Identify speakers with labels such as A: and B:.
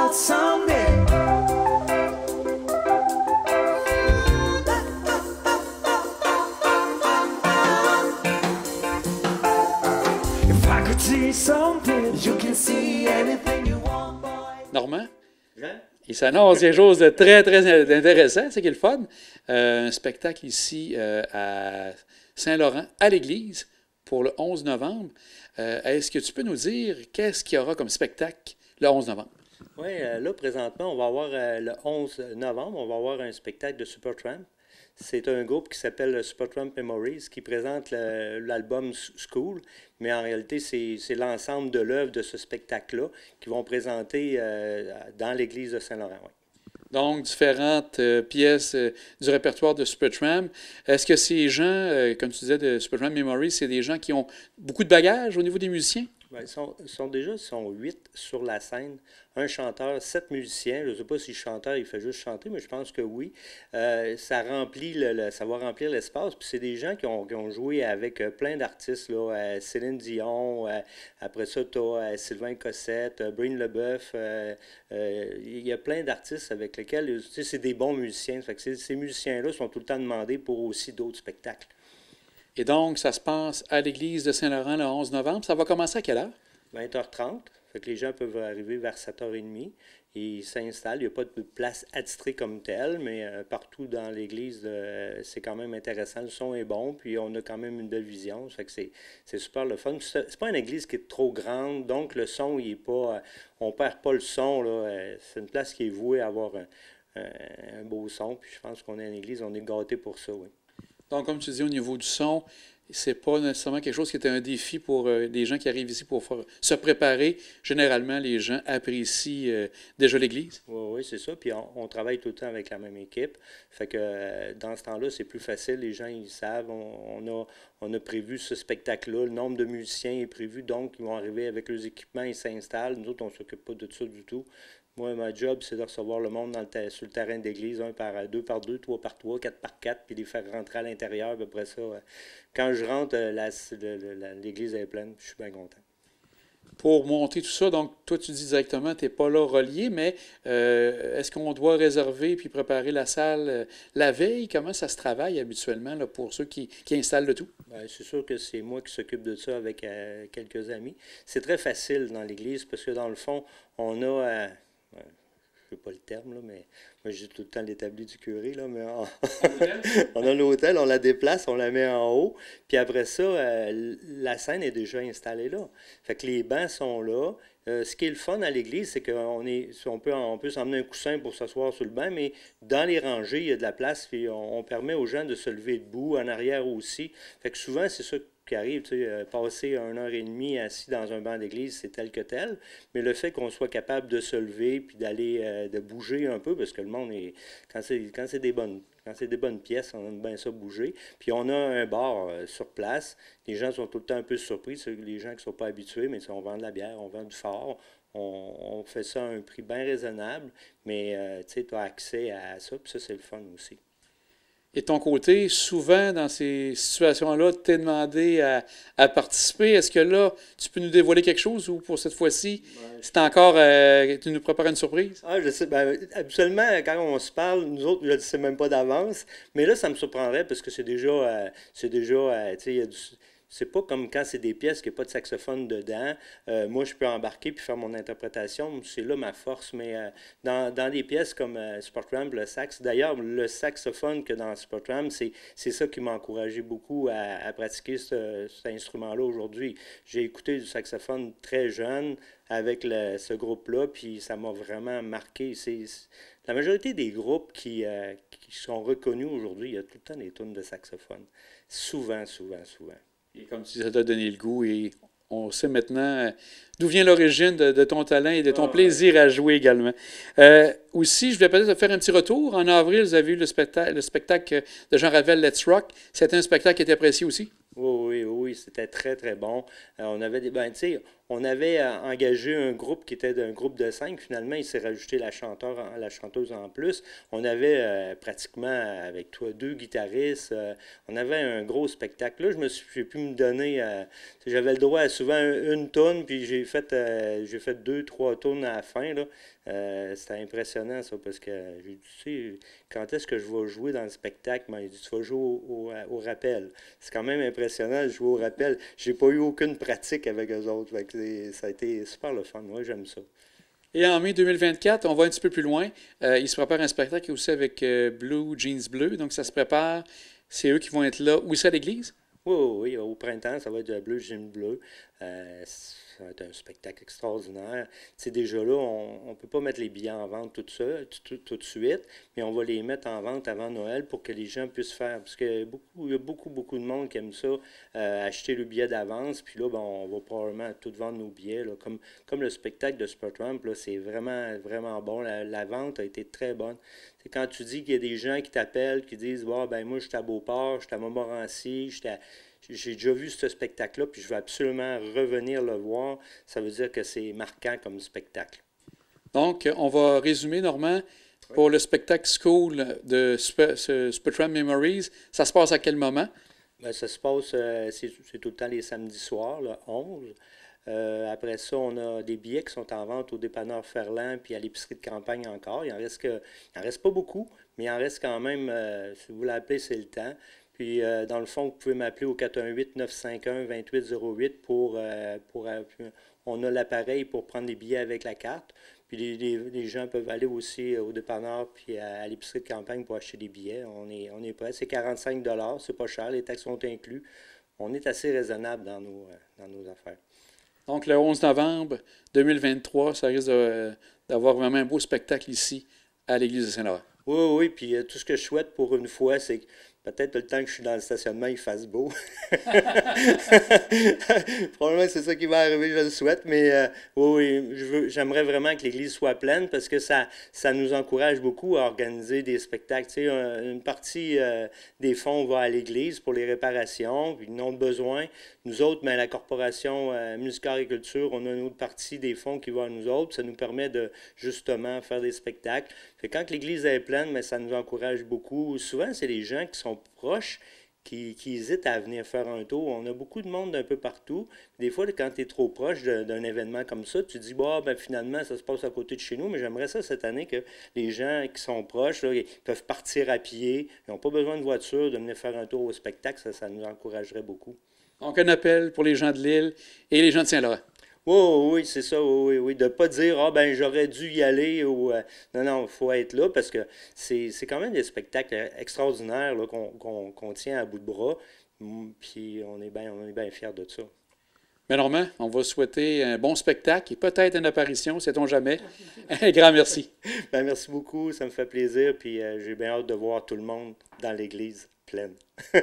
A: out someday. If I could see something, you can see anything you want, boy.
B: Normand,
C: Jean?
B: il s'annonce quelque chose de très, très intéressant, c'est qui est le fun. Euh, un spectacle ici euh, à Saint-Laurent, à l'église, pour le 11 novembre. Euh, Est-ce que tu peux nous dire qu'est-ce qu'il y aura comme spectacle le 11 novembre?
C: Oui, euh, là, présentement, on va avoir euh, le 11 novembre, on va avoir un spectacle de Supertramp. C'est un groupe qui s'appelle Supertramp Memories qui présente l'album School, mais en réalité, c'est l'ensemble de l'œuvre de ce spectacle-là qu'ils vont présenter euh, dans l'église de Saint-Laurent.
B: Donc, différentes pièces du répertoire de Supertramp. Est-ce que ces gens, comme tu disais, de Supertramp Memory, c'est des gens qui ont beaucoup de bagages au niveau des musiciens?
C: Ben, ils, sont, sont déjà ils sont huit sur la scène. Un chanteur, sept musiciens. Je ne sais pas si le chanteur il fait juste chanter, mais je pense que oui. Euh, ça remplit le, le- ça va remplir l'espace. Puis c'est des gens qui ont, qui ont joué avec euh, plein d'artistes. là, euh, Céline Dion, après ça, tu as Sylvain Cossette, Breen Leboeuf. Il y a plein d'artistes avec lesquels tu sais, c'est des bons musiciens. Fait que ces musiciens-là sont tout le temps demandés pour aussi d'autres spectacles.
B: Et donc, ça se passe à l'église de Saint-Laurent le 11 novembre. Ça va commencer à quelle heure?
C: 20h30. Fait que les gens peuvent arriver vers 7h30 et ils s'installent. Il n'y a pas de place attitrée comme telle, mais euh, partout dans l'église, euh, c'est quand même intéressant. Le son est bon, puis on a quand même une belle vision. Fait que c'est, super le fun. C'est pas une église qui est trop grande, donc le son, il est pas. euh, on perd pas le son. C'est une place qui est vouée à avoir un beau son. Puis je pense qu'on est une église, on est gâté pour ça, oui.
B: Donc, comme tu dis, au niveau du son, c'est pas nécessairement quelque chose qui est un défi pour euh, les gens qui arrivent ici pour se préparer. Généralement, les gens apprécient euh, déjà l'église.
C: Oui, oui, c'est ça. Puis on, travaille tout le temps avec la même équipe. Fait que euh, dans ce temps-là, c'est plus facile. Les gens, ils savent. On, on a, on a prévu ce spectacle-là. Le nombre de musiciens est prévu. Donc, ils vont arriver avec leurs équipements, ils s'installent. Nous autres, on ne s'occupe pas de ça du tout. Moi, ma job, c'est de recevoir le monde dans le ter- sur le terrain d'église, un par deux par deux, trois par trois, quatre par quatre, puis les faire rentrer à l'intérieur. Puis Après ça, euh, quand je rentre, euh, l'église est pleine. Je suis bien content.
B: Pour monter tout ça, donc toi, tu dis directement, tu n'es pas là relié, mais euh, est-ce qu'on doit réserver puis préparer la salle euh, la veille? Comment ça se travaille habituellement là, pour ceux qui, qui installent le tout?
C: Ben, c'est sûr que c'est moi qui s'occupe de ça avec euh, quelques amis. C'est très facile dans l'Église parce que dans le fond, on a, je sais pas le terme, là, mais moi j'ai tout le temps l'établi du curé, là, mais on, on a l'hôtel, on la déplace, on la met en haut, puis après ça, euh, la scène est déjà installée là. Fait que les bancs sont là. Euh, ce qui est le fun à l'église, c'est qu'on est, on peut, on peut s'emmener un coussin pour s'asseoir sur le banc, mais dans les rangées, il y a de la place, puis on, on permet aux gens de se lever debout, en arrière aussi. Fait que souvent, c'est ça qui arrive, tu sais, euh, passer une heure et demie assis dans un banc d'église, c'est tel que tel. Mais le fait qu'on soit capable de se lever puis d'aller, euh, de bouger un peu, parce que le monde est, quand c'est, quand c'est des bonnes, quand c'est des bonnes pièces, on aime bien ça bouger. Puis on a un bar euh, sur place. Les gens sont tout le temps un peu surpris, les gens qui ne sont pas habitués, mais on vend de la bière, on vend du fort. On, on fait ça à un prix bien raisonnable, mais euh, tu as accès à ça, puis ça, c'est le fun aussi.
B: Et de ton côté, souvent dans ces situations-là, tu es demandé à, à participer. Est-ce que là, tu peux nous dévoiler quelque chose ou pour cette fois-ci, c'est encore, euh, tu nous prépares une surprise?
C: Ah, je sais. Ben, habituellement, quand on se parle, nous autres, je ne sais même pas d'avance. Mais là, ça me surprendrait parce que c'est déjà. euh, c'est déjà. euh, tu sais, il y a du- C'est pas comme quand c'est des pièces n'y a pas de saxophone dedans. Euh, moi, je peux embarquer puis faire mon interprétation. C'est là ma force. Mais euh, dans, dans des pièces comme euh, Sportram, le sax, d'ailleurs, le saxophone que dans Sportram, c'est c'est ça qui m'a encouragé beaucoup à, à pratiquer ce- cet instrument-là aujourd'hui. J'ai écouté du saxophone très jeune avec le- ce groupe-là, puis ça m'a vraiment marqué. C'est la majorité des groupes qui, euh, qui sont reconnus aujourd'hui, il y a tout le temps des tonnes de saxophone. Souvent, souvent, souvent.
B: Et comme tu dis, ça t'a donné le goût et on sait maintenant euh, d'où vient l'origine de, de ton talent et de ton
C: Ah, ouais.
B: plaisir à jouer également. Euh, aussi, je voulais peut-être faire un petit retour. En avril, vous avez eu le, spectacle le spectacle de Jean Ravel, Let's Rock. C'était un spectacle qui était apprécié aussi.
C: Oui, oui, c'était très, très bon. Euh, on avait des, ben, on avait euh, engagé un groupe qui était d'un groupe de cinq. Finalement, il s'est rajouté la, chanteuse en plus. On avait euh, pratiquement, avec toi, deux guitaristes. on avait un gros spectacle. Là, je me suis, pu me donner, j'avais le droit à souvent une tonne, puis j'ai fait, fait deux, trois tonnes à la fin. Là. C'était impressionnant, ça, parce que j'ai dit, tu sais, quand est-ce que je vais jouer dans le spectacle? Ben, il dit, tu vas jouer au, rappel. C'est quand même impressionnant de jouer au rappel. J'ai pas eu aucune pratique avec eux autres. ça a été super le fun. Moi, j'aime ça.
B: Et en mai 2024, on va un petit peu plus loin. Euh, ils se préparent un spectacle aussi avec euh, Blue Jeans Bleu. Donc, ça se prépare. C'est eux qui vont être là. Où c'est à l'église?
C: Oui, oui, oui, au printemps, ça va être Bleu Jeans Bleu. Euh, ça va être un spectacle extraordinaire. C'est déjà là, on ne peut pas mettre les billets en vente tout, ça, tout, de suite, mais on va les mettre en vente avant Noël pour que les gens puissent faire. Parce qu'il beaucoup, y a beaucoup, beaucoup de monde qui aime ça, euh, acheter le billet d'avance. Puis là, ben, on va probablement tout vendre nos billets. Comme, le spectacle de Spurtramp, c'est vraiment, vraiment bon. La, vente a été très bonne. C'est quand tu dis qu'il y a des gens qui t'appellent, qui disent ben moi, je suis à Beauport, je suis à Montmorency, je suis à j'ai déjà vu ce spectacle-là, puis je veux absolument revenir le voir. Ça veut dire que c'est marquant comme spectacle.
B: Donc, on va résumer, Normand, pour le spectacle School de Spectrum Memories. Ça se passe à quel moment?
C: Bien, ça se passe, euh, c'est tout le temps les samedis soirs, le 11. Euh, après ça, on a des billets qui sont en vente au dépanneur Ferland puis à l'épicerie de campagne encore. Il en reste que, il en reste pas beaucoup, mais il en reste quand même, euh, si vous l'appelez, c'est le temps. Puis, euh, dans le fond, vous pouvez m'appeler au 418-951-2808 pour. Euh, pour euh, on a l'appareil pour prendre des billets avec la carte. Puis, les, gens peuvent aller aussi au dépanneur puis à, l'épicerie de campagne pour acheter des billets. On est, on est prêt. C'est 45 c'est pas cher. Les taxes sont inclus. On est assez raisonnable dans nos, dans nos affaires.
B: Donc, le 11 novembre 2023, ça risque d'avoir vraiment un beau spectacle ici à l'église de Saint-Laurent.
C: Oui, oui, puis tout ce que je souhaite pour une fois, c'est Peut-être le temps que je suis dans le stationnement, il fasse beau. Probablement c'est ça qui va arriver, je le souhaite. Mais euh, oui, oui j'aimerais vraiment que l'Église soit pleine parce que ça, ça nous encourage beaucoup à organiser des spectacles. Tu sais, une partie euh, des fonds va à l'Église pour les réparations, puis ils ont besoin. Nous autres, mais la Corporation euh, et Culture, on a une autre partie des fonds qui va à nous autres. Ça nous permet de justement faire des spectacles. Fait quand l'Église est pleine, mais ça nous encourage beaucoup. Souvent, c'est les gens qui sont proches qui, hésitent à venir faire un tour. On a beaucoup de monde d'un peu partout. Des fois, quand tu es trop proche d'un événement comme ça, tu dis, bah, ben, finalement, ça se passe à côté de chez nous, mais j'aimerais ça cette année que les gens qui sont proches peuvent partir à pied. Ils n'ont pas besoin de voiture, de venir faire un tour au spectacle. Ça, ça nous encouragerait beaucoup.
B: Donc, un appel pour les gens de Lille et les gens de Saint-Laurent.
C: Oui, oui, c'est ça, oui, oui. De ne pas dire, ah ben j'aurais dû y aller ou. Euh, non, non, il faut être là parce que c'est quand même des spectacles extraordinaires qu'on tient à bout de bras. Mm, puis on est bien bien fiers de ça.
B: Mais Normand, on va souhaiter un bon spectacle et peut-être une apparition, sait-on jamais. un grand merci.
C: ben, merci beaucoup, ça me fait plaisir. Puis euh, j'ai bien hâte de voir tout le monde dans l'église pleine.